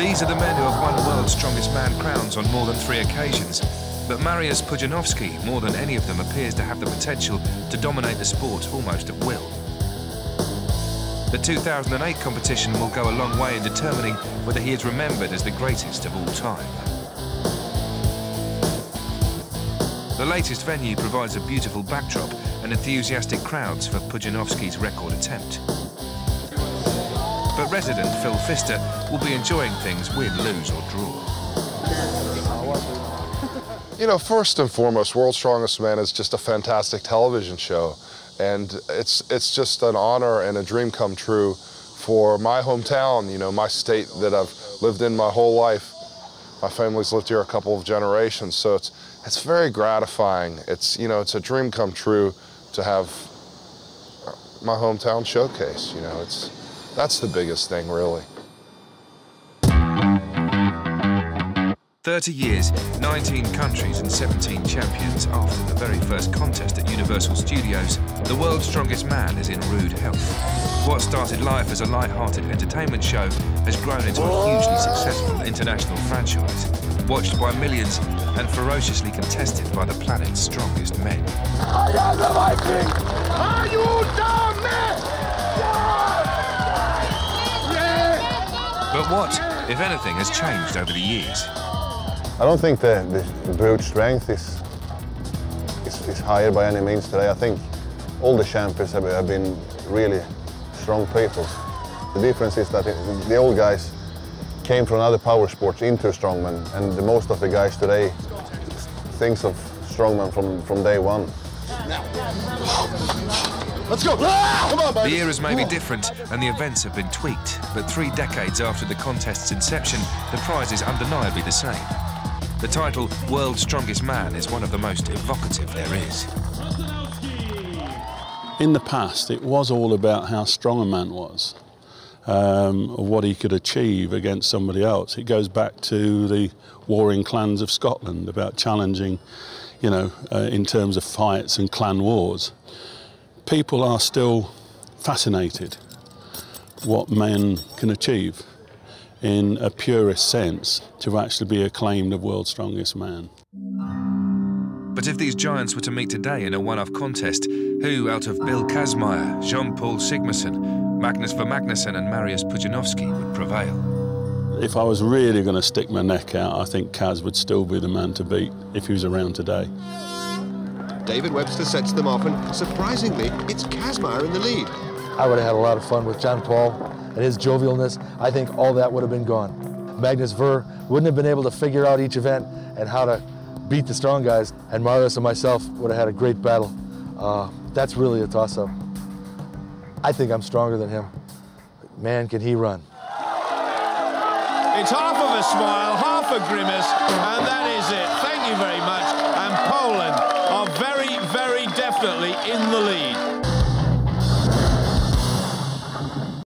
These are the men who have won the World's Strongest Man crowns on more than three occasions. But Mariusz Pudzianowski, more than any of them, appears to have the potential to dominate the sport almost at will. The 2008 competition will go a long way in determining whether he is remembered as the greatest of all time. The latest venue provides a beautiful backdrop and enthusiastic crowds for Pudzianowski's record attempt. But resident Phil Pfister will be enjoying things win, lose or draw. You know, first and foremost, World's Strongest Man is just a fantastic television show. And it's, it's just an honor and a dream come true for my hometown, you know, my state that I've lived in my whole life. My family's lived here a couple of generations, so it's, it's very gratifying. It's, you know, it's a dream come true to have my hometown showcase, you know, it's, that's the biggest thing, really. 30 years, 19 countries and 17 champions after the very first contest at Universal Studios, the world's strongest man is in rude health. What started life as a light-hearted entertainment show has grown into a hugely successful international franchise, watched by millions and ferociously contested by the planet's strongest men. I am the Viking! Are you down But what, if anything, has changed over the years? I don't think the, the, brute strength is, is, is, higher by any means today. I think all the champions have, have been really strong people. The difference is that the old guys came from other power sports into strongman, and the, most of the guys today thinks of strongman from, from day one. Let's go! Come on, baby. The eras may be different and the events have been tweaked, but three decades after the contest's inception, the prize is undeniably the same. The title, World's Strongest Man, is one of the most evocative there is. In the past, it was all about how strong a man was, um, or what he could achieve against somebody else. It goes back to the warring clans of Scotland, about challenging, you know, uh, in terms of fights and clan wars. People are still fascinated what men can achieve in a purest sense to actually be acclaimed the world's strongest man. But if these giants were to meet today in a one-off contest, who out of Bill Kazmaier, Jón Páll Sigmarsson, Magnus Ver Magnusson and Mariusz Pudzianowski would prevail? If I was really going to stick my neck out, I think Kaz would still be the man to beat if he was around today. David Webster sets them off, and surprisingly, it's Kazmaier in the lead. I would have had a lot of fun with Jón Páll and his jovialness. I think all that would have been gone. Magnus Ver wouldn't have been able to figure out each event and how to beat the strong guys, and Mariusz and myself would have had a great battle. Uh, that's really a toss-up. I think I'm stronger than him. Man, can he run. It's half of a smile, half a grimace, and that definitely in the lead.